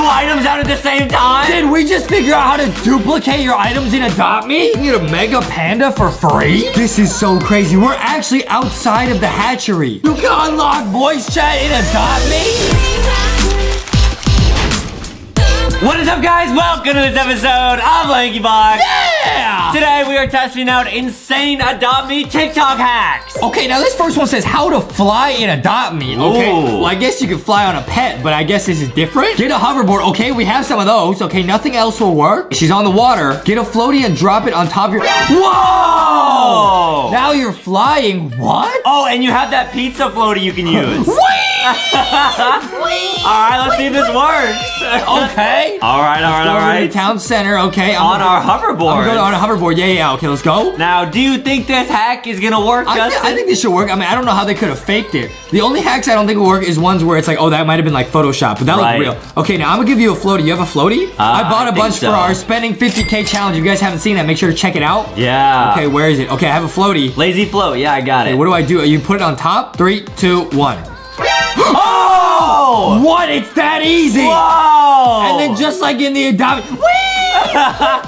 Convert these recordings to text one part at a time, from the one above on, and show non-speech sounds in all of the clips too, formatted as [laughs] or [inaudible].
two items out at the same time? Did we just figure out how to duplicate your items in Adopt Me? You can get a Mega Panda for free? This is so crazy. We're actually outside of the hatchery. You can unlock voice chat in Adopt Me? What is up, guys? Welcome to this episode of LankyBox. Yeah! Today we are testing out insane Adopt Me TikTok hacks. Okay, now this first one says how to fly in Adopt Me. Okay, Ooh. well, I guess you could fly on a pet, but I guess this is different. Get a hoverboard. Okay, we have some of those. Okay, nothing else will work. She's on the water. Get a floaty and drop it on top of your... Whoa! Now you're flying. What? Oh, and you have that pizza floaty you can [laughs] use. [laughs] All right, let's see if this works. [laughs] Okay. All right, all right, all over to town center. Okay, I'm On our hoverboard. go on a hoverboard. Yeah, yeah. Okay, let's go. Now, do you think this hack is gonna work, I, Justin? I think this should work. I mean, I don't know how they could have faked it. The only hacks I don't think will work is ones where it's like, oh, that might have been like Photoshop, but that Right. looked real. Okay, now I'm gonna give you a floaty. You have a floaty? Uh, I bought I a think bunch so. for our spending 50k challenge. If you guys haven't seen that, make sure to check it out. yeah. Okay, where is it? Okay, I have a floaty. Lazy float. Yeah, I got Okay, it. what do I do? You put it on top. Three, two, one. [gasps] Oh! What? It's that easy. Whoa! And then just like in the adopt. [laughs] Whee!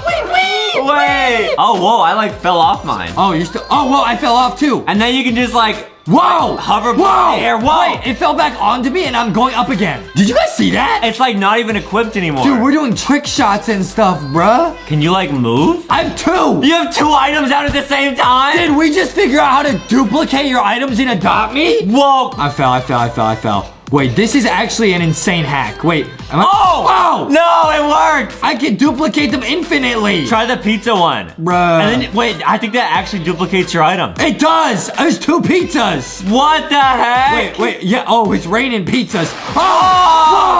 wait, wait, Wait. Oh, whoa! I like fell off mine. Oh, you're still. Oh, well, I fell off too. And then you can just like Whoa! hover Whoa! in the air. Whoa! Wait, it fell back onto me and I'm going up again. Did you guys see that? It's like not even equipped anymore. Dude, we're doing trick shots and stuff, bruh. Can you like move? I have two. You have two items out at the same time? Did we just figure out how to duplicate your items in Adopt Me? Whoa! I fell, I fell, I fell, I fell. Wait, this is actually an insane hack. Wait, I? Oh! Oh! No, it worked! I can duplicate them infinitely. Try the pizza one. Bruh. And then, wait, I think that actually duplicates your item. It does. There's two pizzas. What the heck? Wait, wait, yeah. Oh, it's raining pizzas. Oh!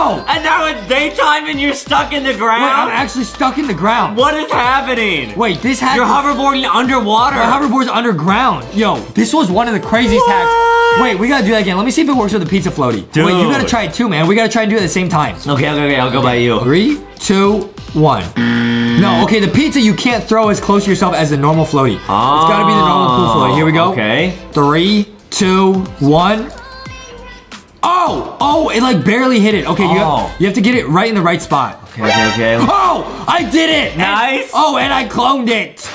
Oh! And now it's daytime and you're stuck in the ground? Wait, I'm actually stuck in the ground. what is happening? Wait, this hack. You're hoverboarding underwater. My hoverboard's underground. Yo, this was one of the craziest hacks. Wait, we gotta do that again. Let me see if it works with the pizza floaty. Dude. Wait, you gotta try it too, man. We gotta try and do it at the same time. Okay, okay, okay, I'll go by you. Three, two, one. No, okay, the pizza you can't throw as close to yourself as the normal floaty. Oh, It's gotta be the normal pool floaty. Here we go. Okay. Three, two, one. Oh, oh, it like barely hit it. Okay, you, Oh. have, you have to get it right in the right spot. Okay, okay, okay. Oh, I did it. And- Nice. oh, and I cloned it.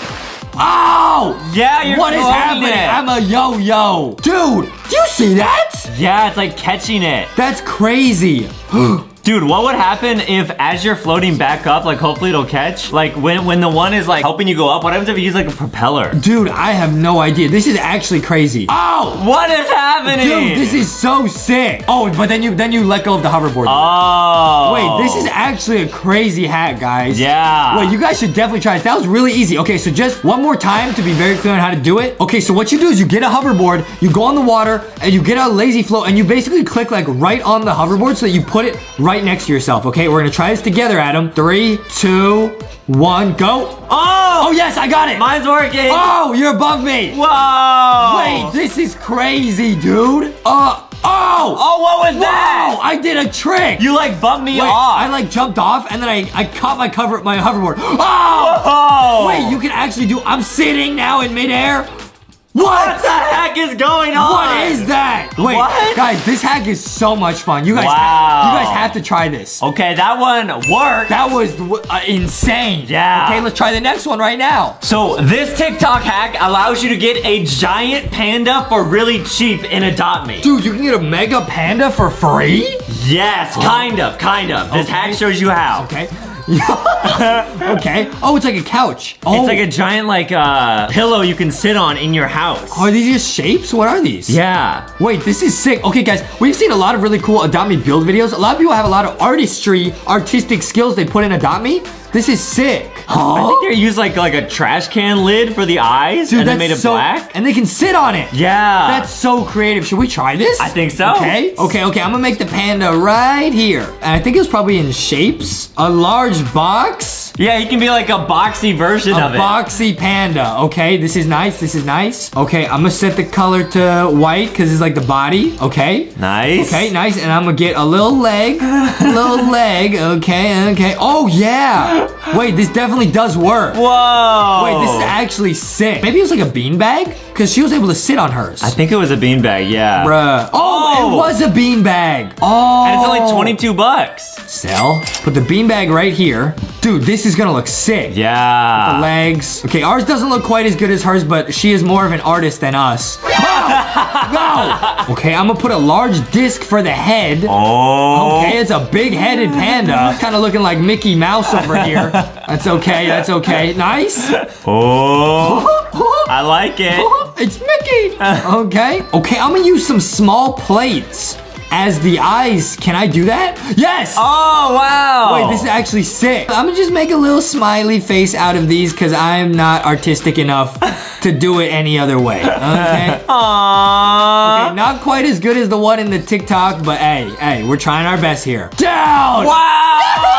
Oh! Yeah, you're What is happening? it. I'm a yo-yo. Dude, do you see that? Yeah, it's like catching it. That's crazy. [gasps] [gasps] Dude, what would happen if as you're floating back up, like hopefully it'll catch? Like when when the one is like helping you go up, what happens if you use like a propeller? Dude, I have no idea. This is actually crazy. Oh! What is happening? Dude, this is so sick. Oh, but then you then you let go of the hoverboard. Oh. Wait, this is actually a crazy hack, guys. Yeah. Wait, you guys should definitely try it. That was really easy. Okay, so just one more time to be very clear on how to do it. Okay, so what you do is you get a hoverboard, you go on the water, and you get a lazy float, and you basically click like right on the hoverboard so that you put it right next to yourself. Okay, we're gonna try this together, Adam. Three, two, one, go. Oh! Oh yes, I got it. Mine's working. Oh, you're above me. Whoa! Wait, this is crazy, dude. Uh, oh. Oh, what was that? I did a trick. You like bumped me Wait, off. I like jumped off and then I, I caught my cover my hoverboard. [gasps] Oh! Oh! Wait, you can actually do I'm sitting now in midair. What What? the heck is going on? What is that? Wait, What? guys, this hack is so much fun. You guys, Wow. you guys have to try this. Okay, that one worked. That was uh, insane. Yeah. Okay, let's try the next one right now. So this TikTok hack allows you to get a giant panda for really cheap in Adopt Me. Dude, you can get a mega panda for free? Yes, kind of, kind of. This Okay. hack shows you how. Okay. [laughs] okay. Oh, it's like a couch. Oh, It's like a giant like uh pillow you can sit on in your house. Are these just shapes? What are these? Yeah. Wait, this is sick. Okay, guys, we've seen a lot of really cool Adopt Me build videos. A lot of people have a lot of artistry, artistic skills they put in Adopt Me. This is sick. I think they used like like a trash can lid for the eyes Dude, and they made it so, black. And they can sit on it. Yeah. That's so creative. Should we try this? I think so. Okay, okay, okay. I'm gonna make the panda right here. And I think it was probably in shapes. A large box. Yeah, he can be like a boxy version A of it. boxy panda. Okay, this is nice. This is nice. Okay, I'm gonna set the color to white because it's like the body. Okay. Nice. Okay, nice. And I'm gonna get a little leg. little [laughs] leg. Okay, okay. Oh, yeah. Wait, this definitely does work. Whoa. Wait, this is actually sick. Maybe it's like a beanbag? Because she was able to sit on hers. I think it was a beanbag, yeah. Bruh. Oh, Oh. it was a beanbag. Oh. And it's only 22 bucks. Sell. Put the beanbag right here. Dude, this is gonna look sick. Yeah. The Yeah. legs. Okay, ours doesn't look quite as good as hers, but she is more of an artist than us. Oh, no. [laughs] Okay, I'm gonna put a large disc for the head. Oh. Okay, it's a big-headed panda. Kind of looking like Mickey Mouse over here. [laughs] That's okay, that's okay. Nice. Oh. [laughs] I like it. It's Mickey. Okay. Okay, I'm gonna use some small plates as the eyes. Can I do that? Yes. Oh, wow. Wait, this is actually sick. I'm gonna just make a little smiley face out of these because I'm not artistic enough [laughs] to do it any other way. Okay. [laughs] Aww. Okay, not quite as good as the one in the TikTok, but hey, hey, we're trying our best here. Down! Wow! [laughs]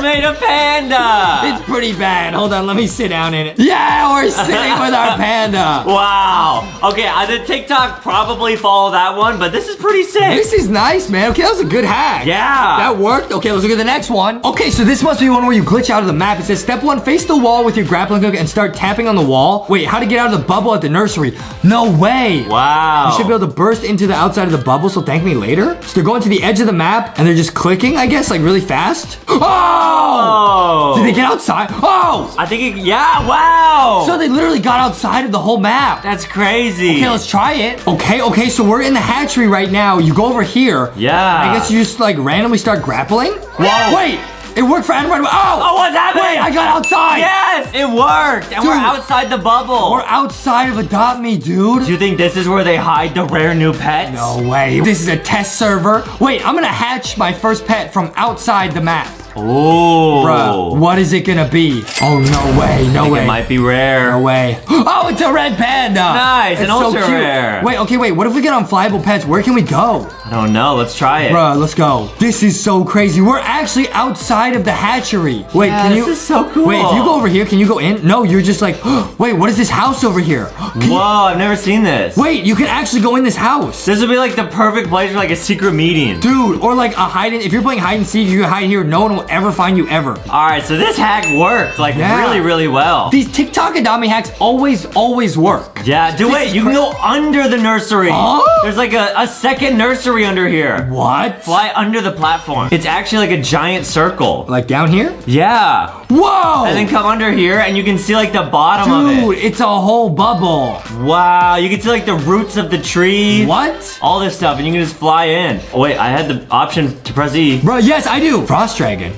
you made a panda! It's pretty bad. Hold on, let me sit down in it. Yeah, we're sitting with our panda. [laughs] Wow. Okay, uh, I did TikTok probably follow that one, but this is pretty sick. This is nice, man. Okay, that was a good hack. yeah. That worked. Okay, let's look at the next one. Okay, so this must be one where you glitch out of the map. It says step one, face the wall with your grappling hook and start tapping on the wall. Wait, how to get out of the bubble at the nursery? No way. wow. You should be able to burst into the outside of the bubble, so thank me later. So they're going to the edge of the map and they're just clicking, I guess, like really fast. Oh! [gasps] Oh. Did they get outside? Oh! I think it, yeah, wow. So they literally got outside of the whole map. That's crazy. Okay, let's try it. Okay, okay, so we're in the hatchery right now. You go over here. Yeah. I guess you just like randomly start grappling. Whoa. Wait, it worked for away. Oh! Oh, what's happening? Wait, I got outside. Yes, it worked. And we're outside the bubble. We're outside of Adopt Me, dude. Do you think this is where they hide the rare new pets? No way. This is a test server. Wait, I'm gonna hatch my first pet from outside the map. Oh. Bruh, what is it gonna be? Oh, no way, no way. It might be rare. No way. Oh, it's a red panda. Nice, It's an ultra rare. Wait, okay, wait. What if we get on flyable pets? Where can we go? I don't know. Let's try it. Bruh, let's go. This is so crazy. We're actually outside of the hatchery. Wait, Yeah, can this you? is so cool. Wait, if you go over here, can you go in? No, you're just like, [gasps] wait, what is this house over here? Can you- Whoa, I've never seen this. wait, you can actually go in this house. This would be like the perfect place for like a secret meeting. Dude, or like a hide and if you're playing hide and seek, you can hide here. No one will ever find you ever. All right, so this hack worked like Yeah. really, really well. These TikTok Adopt Me hacks always, always work. Yeah, do This wait, you can go under the nursery. Huh? There's like a, a second nursery under here. What? Fly under the platform. It's actually like a giant circle. Like down here? Yeah. Whoa! And then come under here and you can see like the bottom of it. Dude, it's a whole bubble. Wow, you can see like the roots of the tree. What? All this stuff and you can just fly in. Oh wait, I had the option to press E. Bro, yes, I do. Frost Dragon.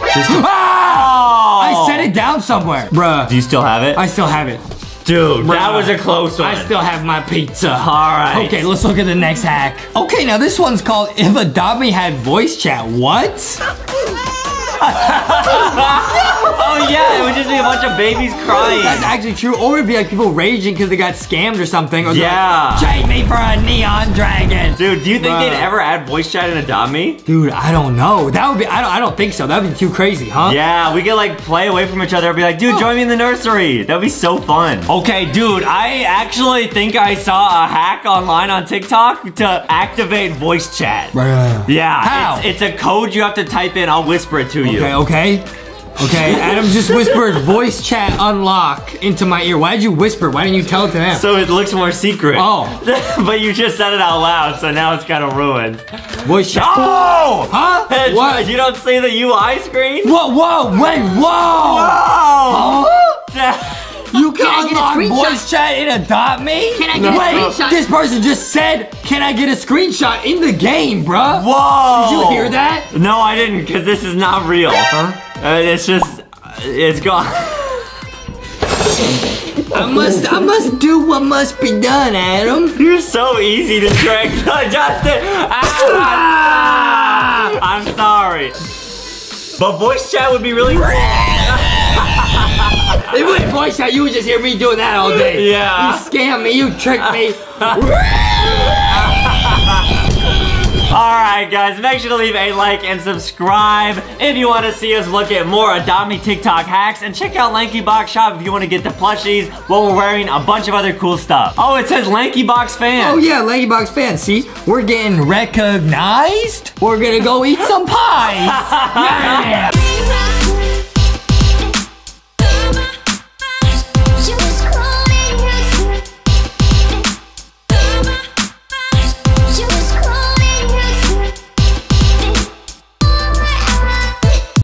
ah! I set it down somewhere. Bruh, Do you still have it? I still have it. Dude, that was a close one. I still have my pizza. All right. Okay, let's look at the next hack. Okay, now this one's called If Me Had Voice Chat. What? Oh yeah, it would just be a bunch of babies crying. That's actually true. Or it'd be like people raging because they got scammed or something. Or Yeah. Like, Trade me for a neon dragon. Dude, do you think Bruh. they'd ever add voice chat in Me? Dude, I don't know. That would be, I don't, I don't think so. That would be too crazy, huh? Yeah, we could like play away from each other and be like, dude, join me in the nursery. That'd be so fun. Okay, dude, I actually think I saw a hack online on TikTok to activate voice chat. Bruh. Yeah, How? It's, it's a code you have to type in. I'll whisper it to you. Okay, okay. Okay, [laughs] Adam just whispered voice chat unlock into my ear. Why did you whisper? Why didn't you tell it to them? So it looks more secret. Oh. [laughs] but you just said it out loud, so now it's kind of ruined. voice chat. Oh! Huh? What? You don't see the UI screen? Whoa, whoa, wait, whoa! Oh! Huh? You Can I can get a unlock screenshot? voice chat and adopt me? Can I get a Wait, screenshot? this person just said, can I get a screenshot in the game, bruh? Whoa! Did you hear that? No, I didn't, because this is not real. Huh? Uh, it's just, it's gone. I must, I must do what must be done, Adam. You're so easy to trick, [laughs] Justin. Ah! I'm sorry. But voice chat would be really. It wouldn't voice chat, you would just hear me doing that all day. Yeah. You scam me, you trick me. [laughs] Alright, guys, make sure to leave a like and subscribe if you want to see us look at more Me TikTok hacks. And check out LankyBox Shop if you want to get the plushies while we're wearing a bunch of other cool stuff. Oh, it says LankyBox fan. Oh yeah, LankyBox fans, see? We're getting recognized. We're gonna go eat some pies. [laughs] yeah.